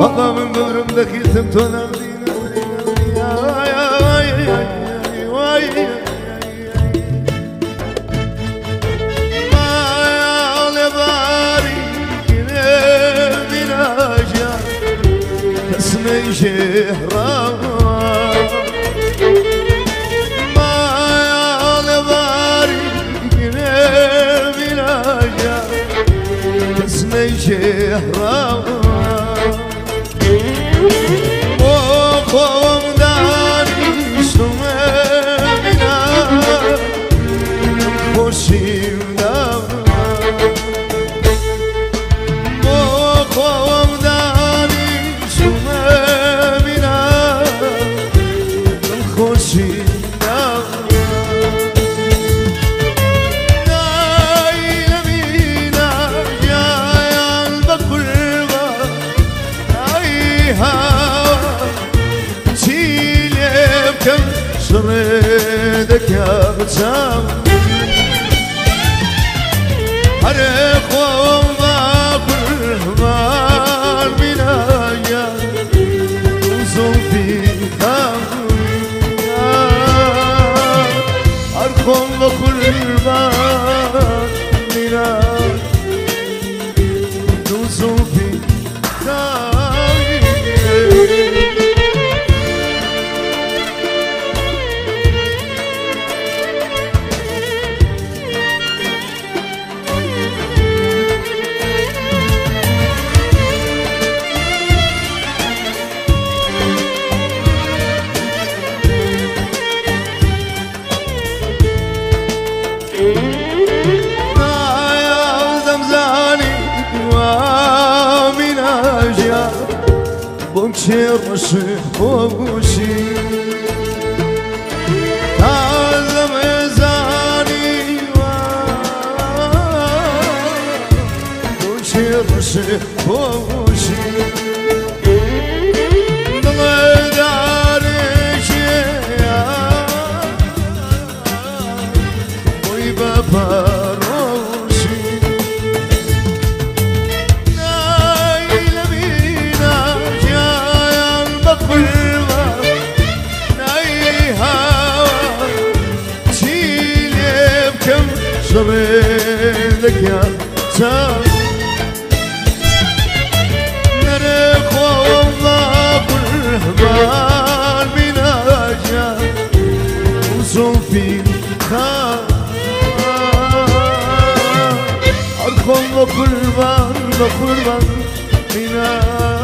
Babamın böbrümdeki tüm tonar شهران شهران أي هوا تشيلي بكم شريدك يا بتسام حرق وضاقل همان من بمشي رشي بوشي هذا ميزاني بمشي رشي بكم شريدك يا سام نرخ والله بالهبال من أجل وصوفي خان أرخم وقربان وقربان من دوسو في